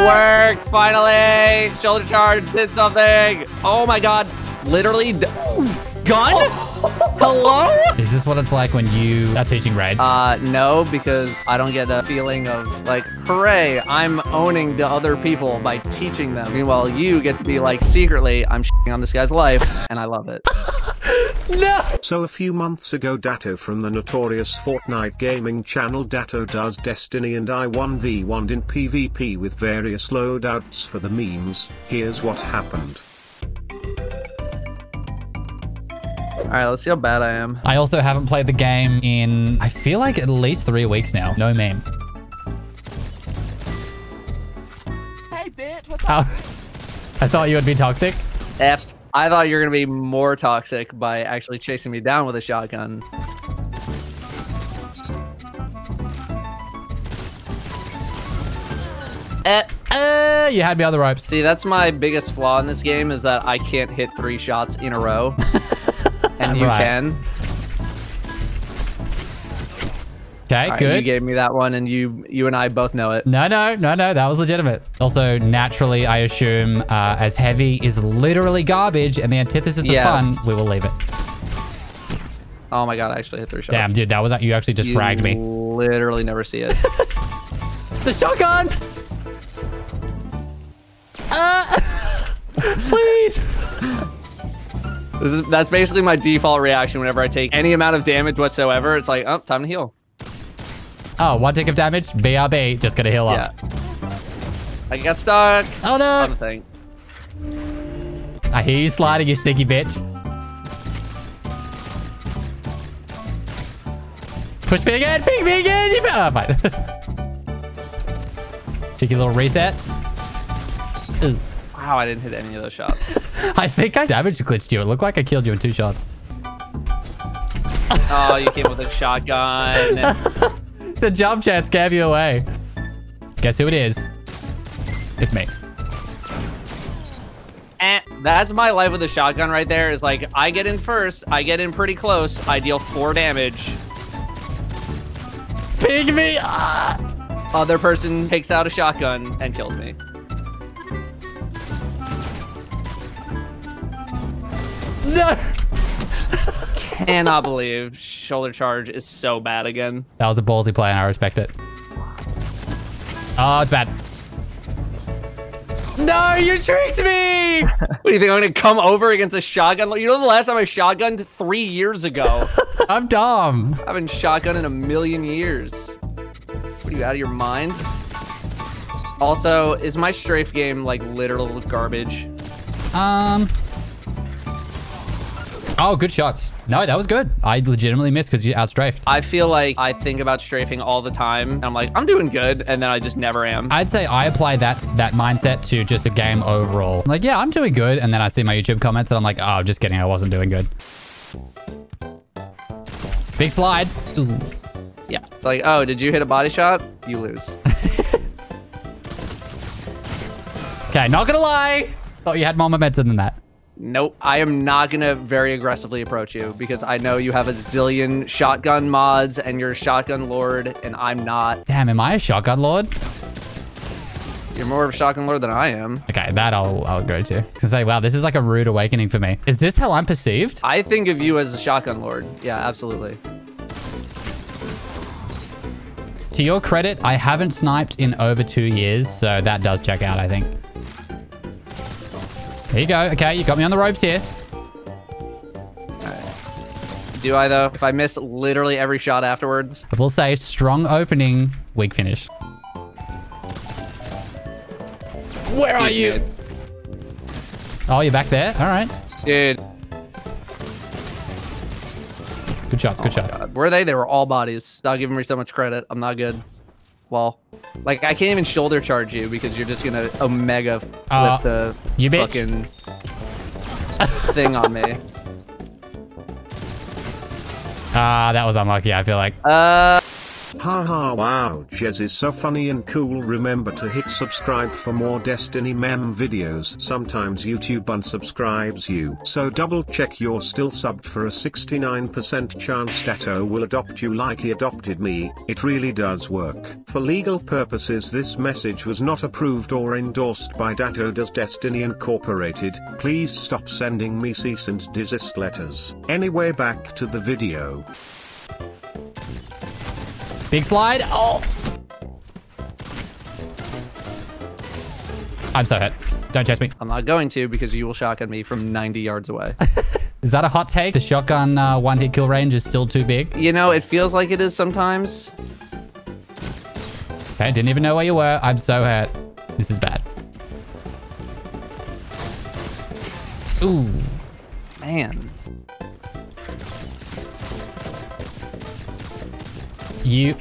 It worked, finally. Shoulder charge did something. Oh my god. Literally, gun? Hello? Is this what it's like when you are teaching raid? Uh, no, because I don't get a feeling of like, hooray, I'm owning the other people by teaching them. Meanwhile, you get to be like, secretly, I'm on this guy's life, and I love it. No! So a few months ago Datto from the notorious Fortnite gaming channel Datto does Destiny and I 1v1 in PvP with various loadouts for the memes. Here's what happened. All right, let's see how bad I am. I also haven't played the game in, I feel like at least three weeks now. No meme. Hey, bitch, what's How? up? I thought you would be toxic. F. I thought you were gonna be more toxic by actually chasing me down with a shotgun. Eh. Uh, you had me on the ropes. See, that's my biggest flaw in this game is that I can't hit three shots in a row. and you Right. can. Okay, right, good. You gave me that one, and you you and I both know it. No, no, no, no. That was legitimate. Also, naturally, I assume uh, as heavy is literally garbage and the antithesis of Yes. fun, we will leave it. Oh my god, I actually hit three shots. Damn, dude, that was you actually just you fragged me. Literally never see it. The shotgun! Uh, please! this is that's basically my default reaction whenever I take any amount of damage whatsoever. It's like, oh, time to heal. Oh, one tick of damage. BRB, just gonna heal Yeah. up. I got stuck. Oh no! thing. I hear you sliding, you sticky bitch. Push me again, pick me again. You oh, fine. Cheeky little reset. Ooh. Wow, I didn't hit any of those shots. I think I damage glitched you. It looked like I killed you in two shots. oh, you came with a shotgun. The jump chat scared you away. Guess who it is? It's me. And that's my life with a shotgun right there. Is like I get in first, I get in pretty close, I deal four damage. Pig me! Ah! Other person takes out a shotgun and kills me. No! Cannot believe shoulder charge is so bad again. That was a ballsy play and I respect it. Oh, it's bad. No, you tricked me! What do you think? I'm gonna come over against a shotgun? You know the last time I shotgunned three years ago. I'm dumb. I haven't shotgun in a million years. What are you out of your mind? Also, is my strafe game like literal garbage? Um. Oh, good shots. No, that was good. I legitimately missed because you outstrafed. I feel like I think about strafing all the time. And I'm like, I'm doing good, and then I just never am. I'd say I apply that that mindset to just a game overall. Like, yeah, I'm doing good, and then I see my YouTube comments, and I'm like, oh, just kidding, I wasn't doing good. Big slide. Ooh. Yeah. It's like, oh, did you hit a body shot? You lose. Okay, not gonna lie. Thought you had more momentum than that. Nope. I am not going to very aggressively approach you because I know you have a zillion shotgun mods and you're a shotgun lord, and I'm not. Damn, am I a shotgun lord? You're more of a shotgun lord than I am. Okay, that I'll I'll go to. Cause say, wow, this is like a rude awakening for me. Is this how I'm perceived? I think of you as a shotgun lord. Yeah, absolutely. To your credit, I haven't sniped in over two years, so that does check out, I think. There you go. Okay, you got me on the ropes here. Do I, though? If I miss literally every shot afterwards? I will say, strong opening, weak finish. Where are you? me. Oh, you're back there? All right. Dude, Good shots, good oh shots. God, were they? They were all bodies. Stop giving me so much credit. I'm not good. Well, like, I can't even shoulder charge you because you're just going to omega flip Uh, the you bitch. fucking thing on me. Ah, that was unlucky, I feel like. Uh, Ha ha wow Jez is so funny and cool remember to hit subscribe for more Destiny mem videos sometimes YouTube unsubscribes you so double check you're still subbed for a 69% chance Datto will adopt you like he adopted me, it really does work. For legal purposes this message was not approved or endorsed by Datto Does Destiny Incorporated, please stop sending me cease and desist letters. Anyway back to the video. Big slide. Oh. I'm so hurt. Don't chase me. I'm not going to because you will shotgun me from 90 yards away. Is that a hot take? The shotgun uh, one hit kill range is still too big. you know, it feels like it is sometimes. Okay, didn't even know where you were. I'm so hurt. This is bad. Ooh. Man. You.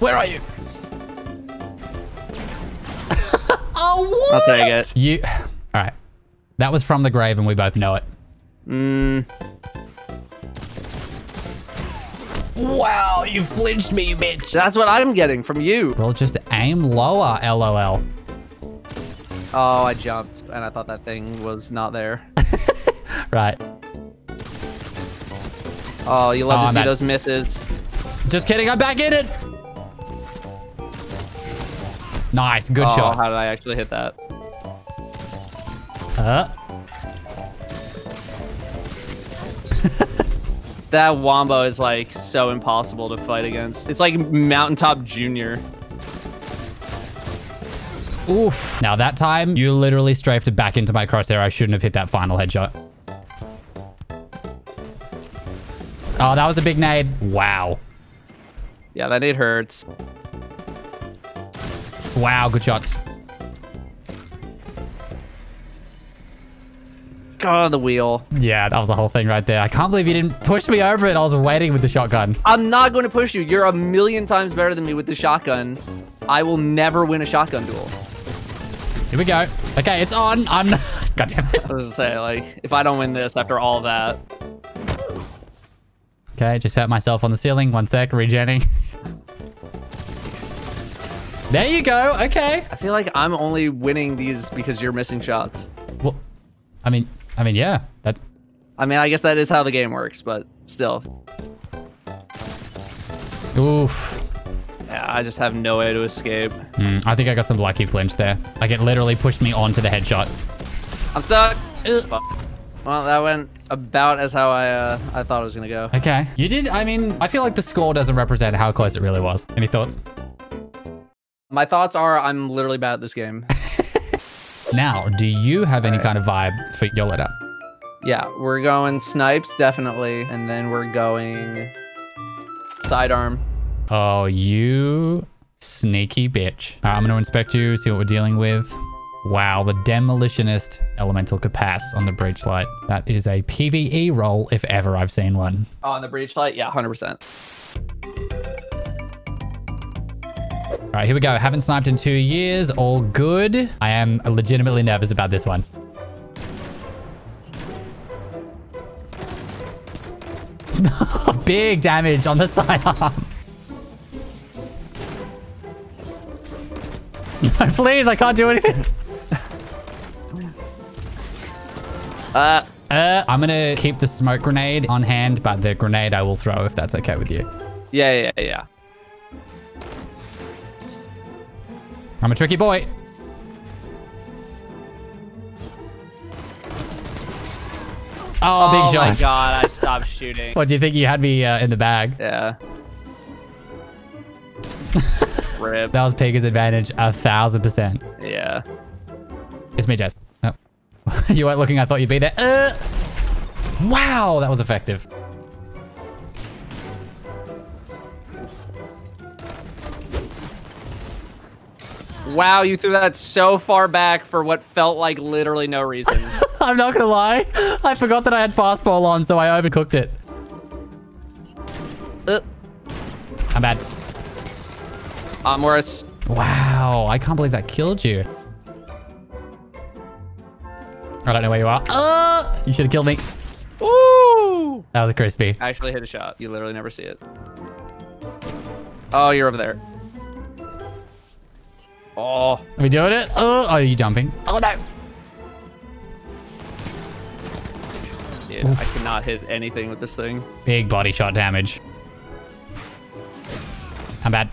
Where are you? oh, what? I'll what? take it. You. All right. That was from the grave, and we both know it. Mm, Wow, you flinched me, you bitch. that's what I'm getting from you. Well, just aim lower, lol. Oh, I jumped and I thought that thing was not there. Right. Oh, you love Oh, to I'm see at- those misses. Just kidding, I'm back in it. Nice, good oh, shot. how did I actually hit that? Uh, That Wombo is like so impossible to fight against. It's like Mountaintop Junior. oof. Now that time, you literally strafed back into my crosshair. I shouldn't have hit that final headshot. Oh, that was a big nade. Wow. Yeah, that nade hurts. Wow, good shots. God, the wheel. Yeah, that was the whole thing right there. I can't believe you didn't push me over it. I was waiting with the shotgun. I'm not going to push you. You're a million times better than me with the shotgun. I will never win a shotgun duel. Here we go. Okay, it's on. I'm not... God damn it. I was gonna say, like, if I don't win this after all that, Okay, just hurt myself on the ceiling. One sec, regenning. There you go. Okay. I feel like I'm only winning these because you're missing shots. Well, I mean, I mean, yeah. That's I mean, I guess that is how the game works, but still. oof. Yeah, I just have no way to escape. Hmm, I think I got some lucky flinch there. Like it literally pushed me onto the headshot. I'm stuck. Well, that went about as how I uh, I thought it was gonna go. Okay. You did. I mean, I feel like the score doesn't represent how close it really was. Any thoughts? My thoughts are I'm literally bad at this game. Now, do you have any kind of vibe for your letter? yeah, we're going snipes definitely, and then we're going sidearm. Oh, you sneaky bitch. All right, I'm going to inspect you, see what we're dealing with. Wow, the demolitionist elemental capac on the breach light. That is a PvE roll if ever I've seen one. Oh, on the breach light, yeah, hundred percent. All right, here we go. Haven't sniped in two years. All good. I am legitimately nervous about this one. Big damage on the sidearm. No, please, I can't do anything. Uh, Uh, I'm gonna keep the smoke grenade on hand, but the grenade I will throw if that's okay with you. yeah, yeah, yeah. I'm a tricky boy. Oh, big oh shot. my god, I stopped shooting. What do you think you had me uh, in the bag? Yeah. Rip. That was peeker's advantage, a thousand percent. Yeah. It's me, Jez. You weren't looking. I thought you'd be there. Uh, wow, that was effective. Wow, you threw that so far back for what felt like literally no reason. I'm not gonna lie. I forgot that I had fastball on, so I overcooked it. uh, I'm bad. I'm worse. Wow, I can't believe that killed you. I don't know where you are. Uh, you should have killed me. Ooh! Ooh. That was crispy. I actually hit a shot. You literally never see it. Oh, you're over there. Oh. Are we doing it? Oh, are you jumping? Oh no. Dude, I cannot hit anything with this thing. Big body shot damage. How bad?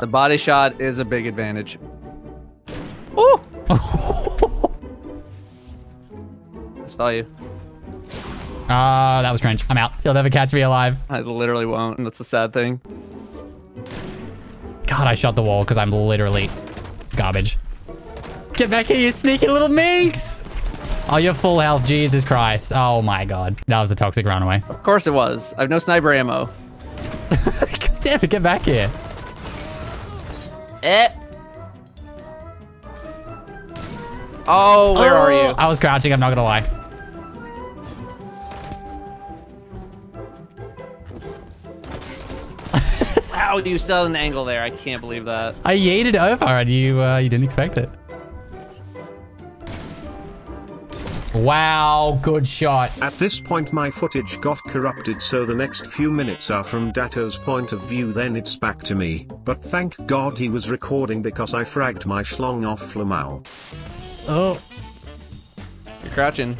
The body shot is a big advantage. I saw you. Ah, that was cringe. I'm out. You'll never catch me alive. I literally won't, and that's the sad thing. God, I shot the wall because I'm literally garbage. Get back here, you sneaky little minx! Oh, you're full health. Jesus Christ. Oh my God. That was a toxic runaway. Of course it was. I have no sniper ammo. Damn it, get back here. Eh. Oh, where are you? I was crouching, I'm not gonna lie. Wow, you still had an angle there. I can't believe that. I yeeted over and you, uh, you didn't expect it. Wow, good shot. At this point my footage got corrupted so the next few minutes are from Datto's point of view then it's back to me, but thank god he was recording because I fragged my schlong off Lamau. Oh, You're crouching.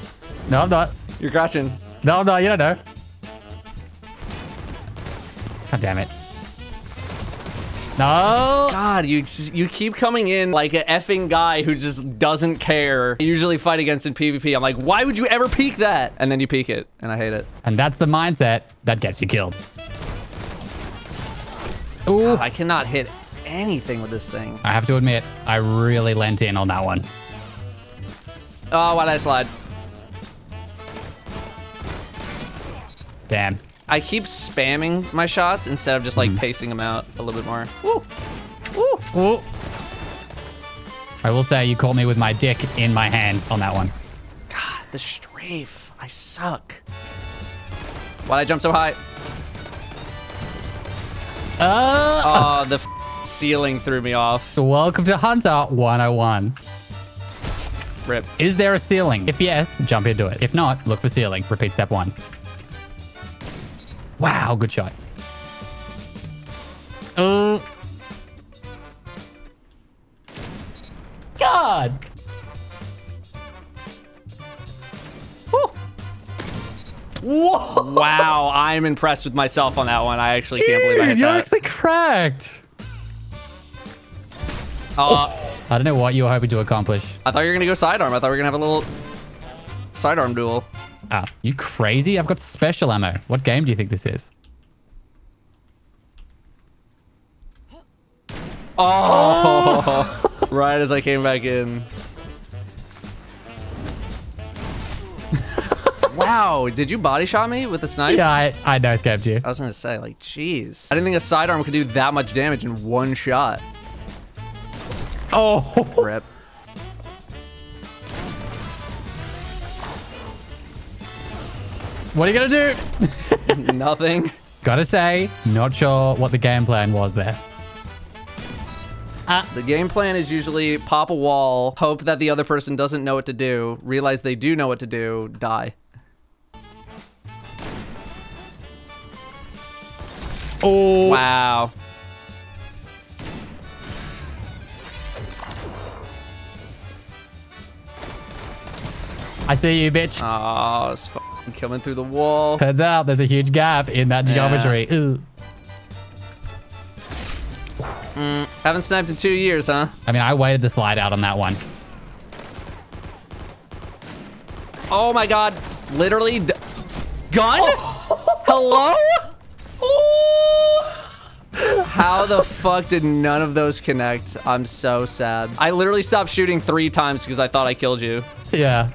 no, I'm not. You're crouching. No, no, you don't know. God damn it. No. God, you just, you keep coming in like an effing guy who just doesn't care. I usually fight against in PvP. I'm like, why would you ever peek that? And then you peek it, and I hate it. And that's the mindset that gets you killed. Ooh. I cannot hit anything with this thing. I have to admit, I really lent in on that one. Oh, why did I slide? Damn. I keep spamming my shots instead of just like pacing them out a little bit more. Woo! Woo! Ooh. I will say you caught me with my dick in my hand on that one. God, the strafe. I suck. Why'd I jump so high? Uh, Oh, the f- ceiling threw me off. welcome to Hunter 101. Rip. Is there a ceiling? If yes, jump into it. If not, look for ceiling. Repeat step one. Wow, good shot. Oh. God. Woo. Whoa. Wow, I'm impressed with myself on that one. I actually can't believe I hit Dude, you're that. actually cracked. Uh, I don't know what you were hoping to accomplish. I thought you were gonna go sidearm. I thought we were gonna have a little sidearm duel. Ah, you crazy? I've got special ammo. What game do you think this is? Oh, right as I came back in. wow, did you body shot me with a snipe? Yeah, I, I no scoped you. I was gonna say, like, jeez. I didn't think a sidearm could do that much damage in one shot. Oh. Rip. What are you gonna do? Nothing. Gotta say, not sure what the game plan was there. The game plan is usually pop a wall, hope that the other person doesn't know what to do, realize they do know what to do, die. Oh. Wow. I see you, bitch. Oh, fucking coming through the wall. Turns out there's a huge gap in that Yeah. geometry. Ooh. Mm, haven't sniped in two years, huh? I mean, I waited the slide out on that one. Oh my god. Literally. D- Gun? Oh. Hello? How the fuck did none of those connect? I'm so sad. I literally stopped shooting three times because I thought I killed you. Yeah.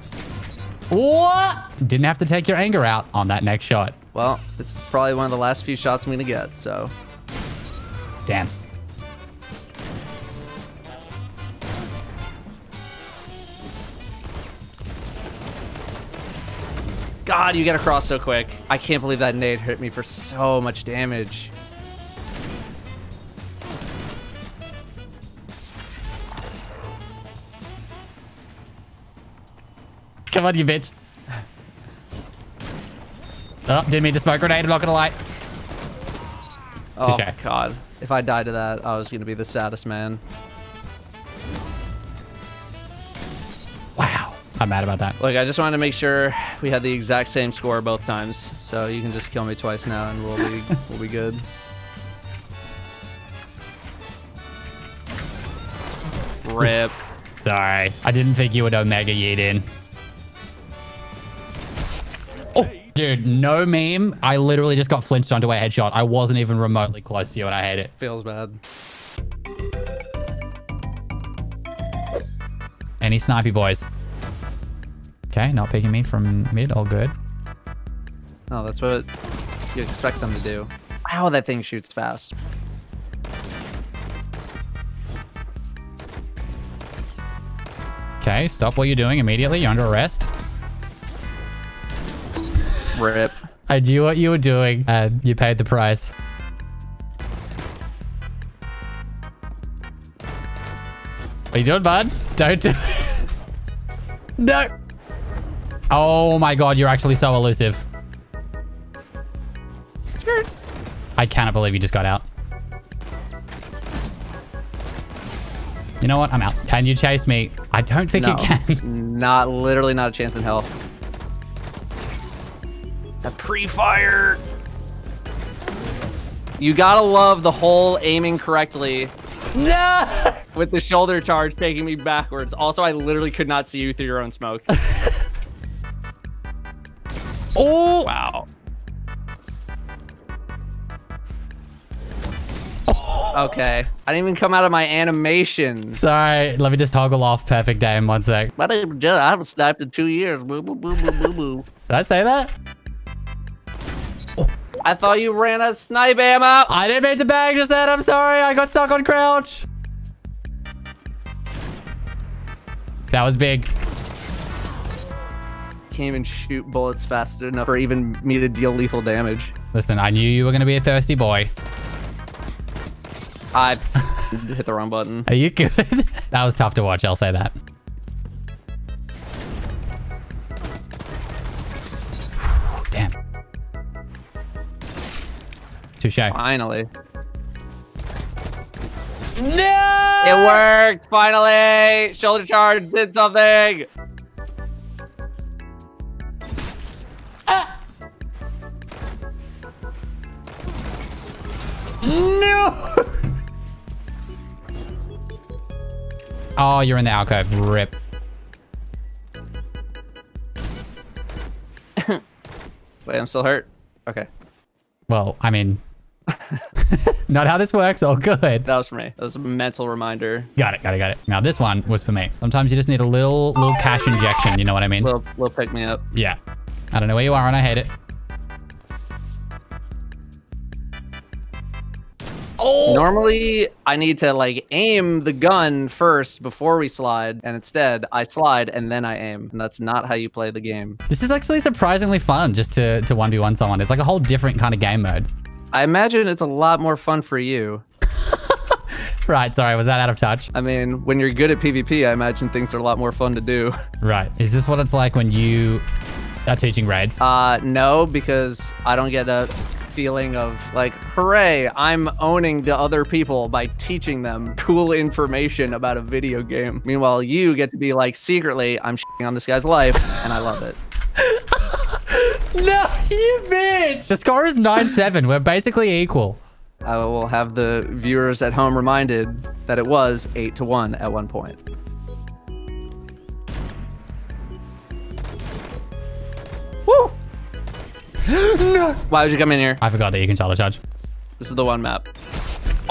What? Didn't have to take your anger out on that next shot. Well, it's probably one of the last few shots I'm gonna get, so. Damn. God, you get across so quick. I can't believe that nade hit me for so much damage. Come on, you bitch. Oh, didn't mean to smoke grenade. I'm not gonna lie. Oh Touche. god. If I died to that, I was gonna be the saddest man. Wow. I'm mad about that. Look, I just wanted to make sure we had the exact same score both times. So you can just kill me twice now and we'll be we'll be good. Rip. Sorry. I didn't think you would Omega Yeet in. Dude, no meme. I literally just got flinched onto a headshot. I wasn't even remotely close to you and I hate it. Feels bad. Any snipey boys? Okay, not picking me from mid. All good. No, that's what you expect them to do. Wow, that thing shoots fast. Okay, stop what you're doing immediately. You're under arrest. Rip. I knew what you were doing and you paid the price. What are you doing, bud? Don't do it. No. Oh my god, you're actually so elusive. I cannot believe you just got out. You know what? I'm out. Can you chase me? I don't think No, you can. not literally not a chance in hell. A pre-fire. You gotta love the whole aiming correctly no! with the shoulder charge taking me backwards. Also, I literally could not see you through your own smoke. Oh! Wow. Oh! Okay. I didn't even come out of my animation. Sorry, let me just toggle off perfect day in one sec. My name is Joe. I haven't sniped in two years. Boo, boo, boo, boo, boo, boo. Did I say that? I thought you ran a of snipe ammo. I didn't mean to bang just then. I'm sorry. I got stuck on crouch. That was big. Can't even shoot bullets fast enough for even me to deal lethal damage. Listen, I knew you were going to be a thirsty boy. I hit the wrong button. Are you good? that was tough to watch. I'll say that. Touche. Finally. No! It worked. Finally. Shoulder charge did something. Ah! No! oh, you're in the alcove. Rip. Wait, I'm still hurt. Okay. Well, I mean, not how this works. All good. That was for me. That was a mental reminder. Got it. Got it. Got it. Now this one was for me. Sometimes you just need a little, little cash injection. You know what I mean? Little, little pick me up. Yeah. I don't know where you are, and I hate it. Oh! Normally, I need to like aim the gun first before we slide, and instead I slide and then I aim, and that's not how you play the game. This is actually surprisingly fun just to to one v one someone. It's like a whole different kind of game mode. I imagine it's a lot more fun for you. Right. Sorry. Was that out of touch? I mean, when you're good at PvP, I imagine things are a lot more fun to do. Right. Is this what it's like when you are teaching raids? Uh, no, because I don't get a feeling of like, hooray, I'm owning the other people by teaching them cool information about a video game. Meanwhile, you get to be like, secretly, I'm on this guy's life, and I love it. No, you bitch. The score is 9-7. We're basically equal. I will have the viewers at home reminded that it was 8 to 1 at one point. Woo! no! Why would you come in here? I forgot that you can shoulder charge. This is the one map.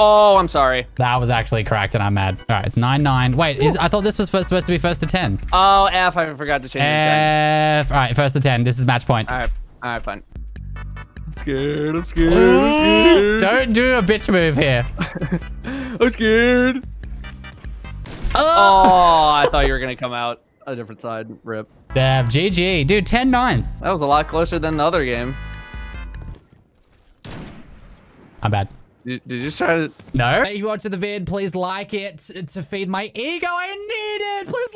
Oh, I'm sorry. That was actually correct, and I'm mad. All right, it's 9-9. Wait, is I thought this was first, supposed to be first to 10. Oh, F, I forgot to change it. F. All right, first to 10. This is match point. All right, all right, fine. I'm scared, I'm scared, I'm scared. Don't do a bitch move here. I'm scared. Oh, I thought you were going to come out a different side. Rip. Damn, GG. Dude, 10-9. That was a lot closer than the other game. I'm bad. Did, did you just try to... No. If you watched the vid, please like it to feed my ego. I need it. Please